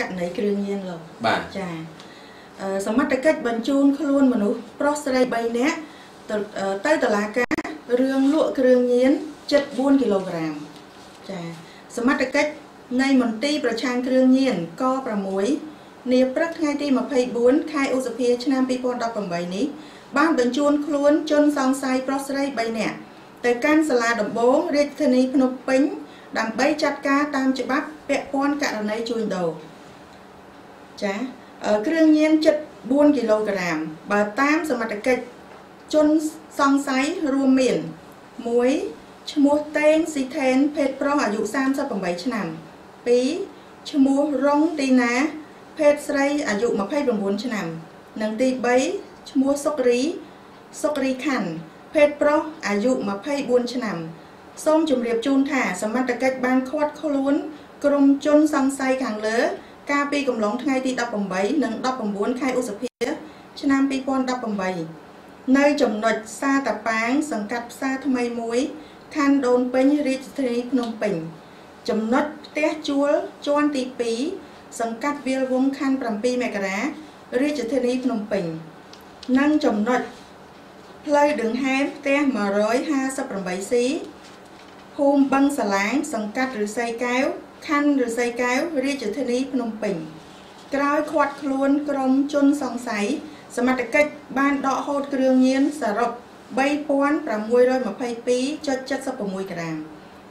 ករណីគ្រឿងញៀនលោកបាទចាអឺសមត្ថកិច្ចបញ្ជូនខ្លួនមនុស្សប្រុសស្រី3នាក់ទៅអឺទៅតុលាការរឿងលក់គ្រឿងញៀន74គីឡូក្រាមចាសមត្ថកិច្ចនៃមន្ទីរប្រឆាំងគ្រឿងញៀនក6នាព្រឹកថ្ងៃទី24ខែឧសភាឆ្នាំ2018នេះបានបញ្ជូនខ្លួនជនសង្ស័យប្រុសស្រី3នាក់ទៅកាន់សាលាដំបងរាជធានីភ្នំពេញដើម្បីចាត់ការតាមច្បាប់ពាក់ព័ន្ធករណីជួញដូរ ចាអឺគ្រឿងញៀន74គីឡូក្រាម បើតាមសមត្ថកិច្ចជនសង្ស័យរួមមាន1ឈ្មោះតេងស៊ីថេនភេទប្រុសអាយុ38ឆ្នាំ2ឈ្មោះរុងទីណា ភេទស្រីអាយុ29ឆ្នាំ និងទី3ឈ្មោះសុករីសុករីខាន់ភេទប្រុសអាយុ24ឆ្នាំសូមជម្រាបជូនថាសមត្ថកិច្ចបានឃាត់ខ្លួនក្រុមជនសង្ស័យខាងលើ កាលពីកំឡុងថ្ងៃទី18និង19ខែឧសភា ឆ្នាំ2018នៅចំណុចសាតាប៉ាង សង្កាត់ផ្សារថ្មីមួយខណ្ឌដូនពេញរាជធានីភ្នំពេញ ចំណុចផ្ទះជួលជាន់ទី2សង្កាត់វាលវងខណ្ឌ7មករារាជធានីភ្នំពេញ និងចំណុចផ្លូវដង្ហែមផ្ទះ 158C ភូមិបឹងសាឡាង សង្កាត់ឫស្សីកែវខណ្ឌឫស្សីកែវរាជធានីភ្នំពេញក្រោយឃាត់ខ្លួនក្រុមជនសង្ស័យសមត្ថកិច្ចបានដកហូតគ្រឿងញៀនសរុប3622.76ក្រាម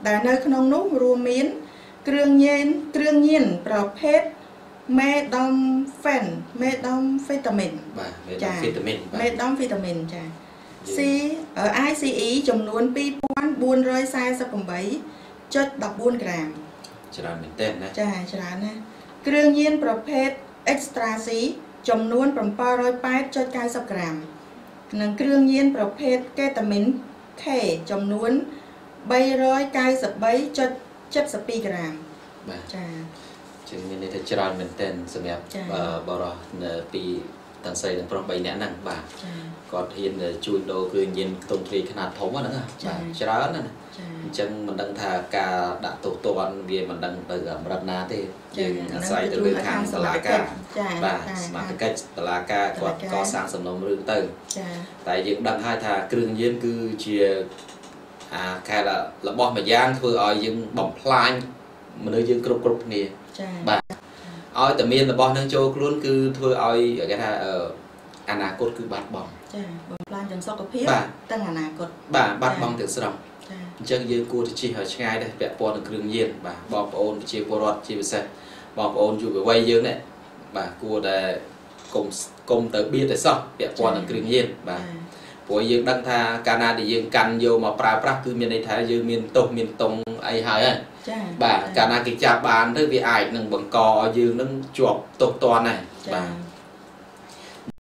ដែលនៅក្នុងនោះរួមមាន គ្រឿងញៀនគ្រឿងញៀនប្រភេទមេដំហ្វេនមេដំហ្វេតាមីនបាទមេចាវីតាមីនបាទមេដំវីតាមីនចាយើង C អឺ ICE ចំនួន2448.14ក្រាមច្រើនមែនទែនណាចាច្រើនណាស់គ្រឿងញៀនប្រភេទ Extra C ចំនួន708.90ក្រាមនិងគ្រឿងញៀនប្រភេទកេតាមីន K ចំនួន393.72ក្រាមបាទចាជាងមានន័យថាច្រើនមែនទែនសម្រាប់ចា៎អឺបរោះនៅពី ទាំងស្រីទាំងប្រុស3នាក់ហ្នឹងបាទចាគាត់ហ៊ានជួញដូរគ្រឿងញៀនខ្ទង់ទ្រាយខ្នាតធំហ្នឹងណាចា៎បាទច្រើនណាស់ណាចាអញ្ចឹងមិនដឹងថាការដាក់ទោសទណ្ឌវាមិនដឹងទៅកម្រិតណាទេយើងអាស្រ័យទៅលើខាងសាលាការចាបាទចាសមាជិកសាលាការគាត់សាលាការកសាងសំណុំរឿងទៅចាតែយើងដឹងហើយថាគ្រឿងញៀនគឺជាអាខែរបស់មួយយ៉ាងធ្វើឲ្យយើងបំផ្លាញមនុស្សយើងគ្រប់គ្រប់គ្នាចាបាទ ឲ្យតែមានរបស់នឹងចូលខ្លួនគឺធ្វើឲ្យគេថាអឺអនាគតគឺបាត់បង់ចាបំផ្លាញទាំងសុខភាពបាទទាំងអនាគតបាទបាត់បង់ទាំងស្រុងចាអញ្ចឹងយើងគួរតែជិះឲ្យឆ្ងាយដែរពាក់ព័ន្ធនឹងគ្រឿងញៀនបាទបងប្អូនប្រជាពលរដ្ឋជាពិសេសបងប្អូនយុវវ័យយើងនេះបាទគួរតែកុំកុំទៅបៀតតែសោះពាក់ព័ន្ធនឹងគ្រឿងញៀនបាទ ព្រោះយើងដឹងថាកាលណាដែលយើងកាន់យកមកប្រើប្រាស់គឺមានន័យថាយើងមានទោសមានតុងអីហើយហើយចាបាទកាលណាគេចាប់បានទៅវាអាចនឹងបង្កឲ្យយើងនឹងជាប់ទោសទណ្ឌដែរចាបាទ